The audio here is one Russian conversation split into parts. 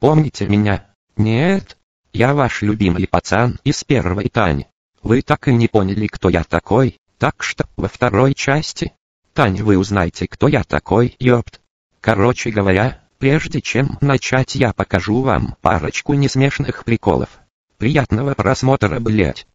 Помните меня? Нет? Я ваш любимый пацан из первой Тани. Вы так и не поняли, кто я такой, так что во второй части... Таня, вы узнаете, кто я такой, ёпт. Короче говоря, прежде чем начать я покажу вам парочку несмешных приколов. Приятного просмотра, блять.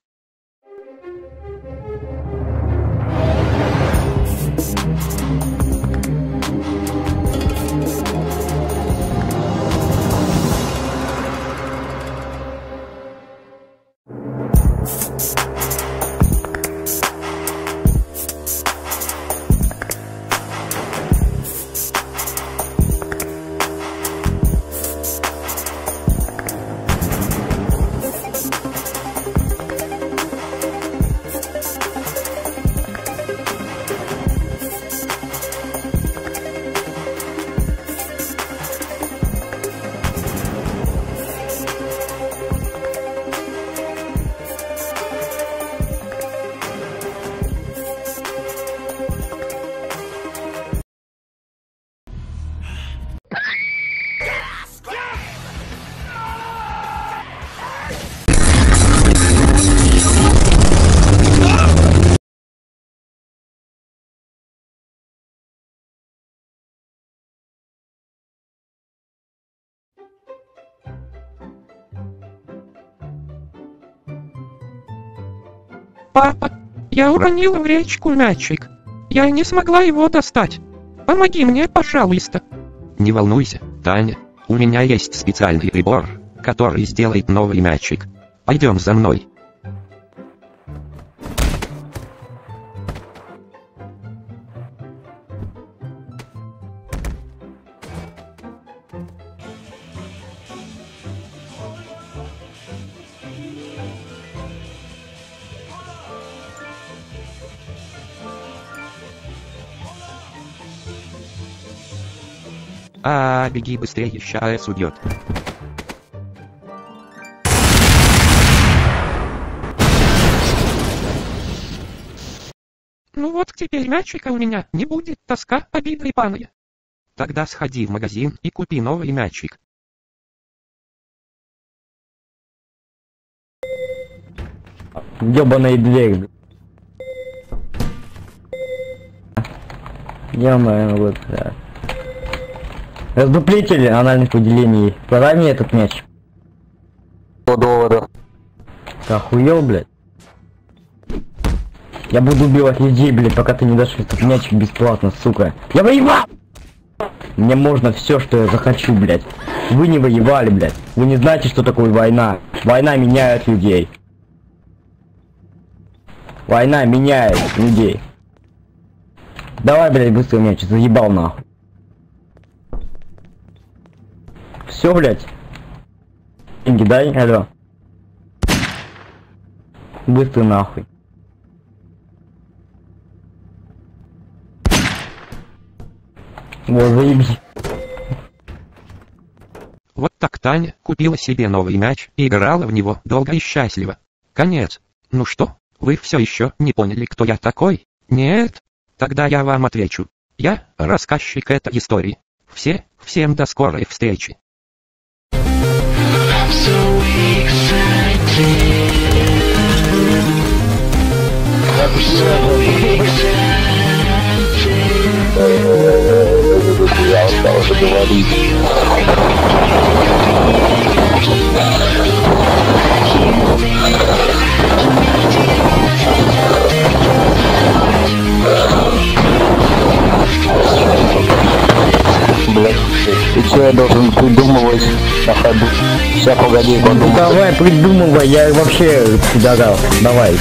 Папа, я уронила в речку мячик. Я не смогла его достать. Помоги мне, пожалуйста. Не волнуйся, Таня. У меня есть специальный прибор, который сделает новый мячик. Пойдем за мной. А, беги быстрее, щас убьет. Ну вот теперь мячика у меня не будет, тоска, обида и паная. Тогда сходи в магазин и купи новый мячик. Ёбаная дверь. Ё-моё, вот да. Раздуплитель анальных выделений. Подай мне этот мяч. 100 долларов. Ты охуел, блядь? Я буду убивать людей, блядь, пока ты не дашь этот мячик бесплатно, сука. Я воевал! Мне можно все, что я захочу, блядь. Вы не воевали, блядь. Вы не знаете, что такое война. Война меняет людей. Война меняет людей. Давай, блядь, быстро мяч, заебал нахуй. Все, блядь. Деньги дай, алло. Быстро нахуй. Вот, заебись. Вот так Таня купила себе новый мяч и играла в него долго и счастливо. Конец. Ну что, вы все еще не поняли, кто я такой? Нет? Тогда я вам отвечу. Я рассказчик этой истории. Все, всем до скорой встречи. Уже говорить. Блять, и что я должен придумывать на ходу? Сейчас, погоди, Ну подумай. давай, придумывай, я вообще пидорал. Давай.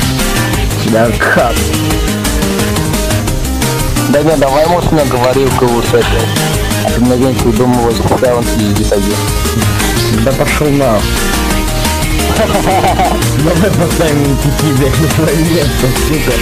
Да как? Да не, давай, может. А ты на день придумывать, куда он ездит один. Да пошел на. Давай поставим пяти, блядь, на свое место, сука.